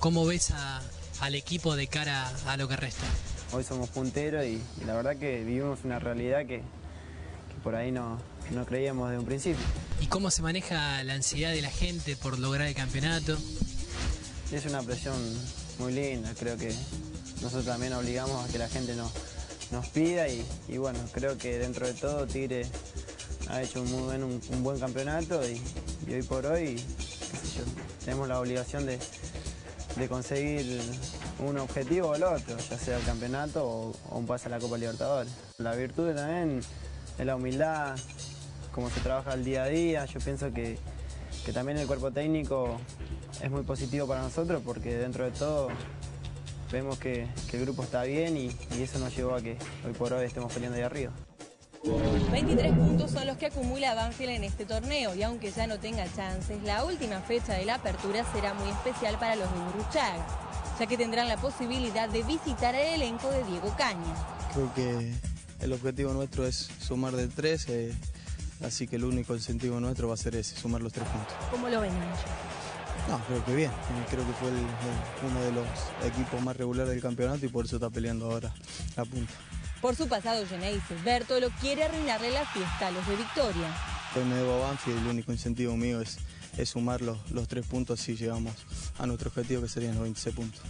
¿Cómo ves al equipo de cara a lo que resta? Hoy somos punteros y, la verdad que vivimos una realidad que, por ahí no, no creíamos de un principio. ¿Y cómo se maneja la ansiedad de la gente por lograr el campeonato? Es una presión muy linda, creo que nosotros también obligamos a que la gente nos, nos pida y, bueno, creo que dentro de todo Tigre ha hecho un, muy buen, un, buen campeonato y, hoy por hoy tenemos la obligación de, conseguir un objetivo o el otro, ya sea el campeonato o, un pase a la Copa Libertadores. La virtud también es la humildad, cómo se trabaja el día a día, yo pienso que, también el cuerpo técnico es muy positivo para nosotros porque dentro de todo vemos que, el grupo está bien y, y, eso nos llevó a que hoy por hoy estemos peleando ahí arriba. 23 puntos son los que acumula Banfield en este torneo y aunque ya no tenga chances, la última fecha de la apertura será muy especial para los de Burruchaga, ya que tendrán la posibilidad de visitar el elenco de Diego Caña. Creo que el objetivo nuestro es sumar de tres, eh, así que el único incentivo nuestro va a ser ese, sumar los tres puntos. ¿Cómo lo ven? No, creo que bien. Creo que fue uno de los equipos más regulares del campeonato y por eso está peleando ahora la punta. Por su pasado, Genesis Bertolo quiere arruinarle la fiesta a los de Victoria. Me debo a Banfield el único incentivo mío es, sumar los, los tres puntos si llegamos a nuestro objetivo que serían los 26 puntos.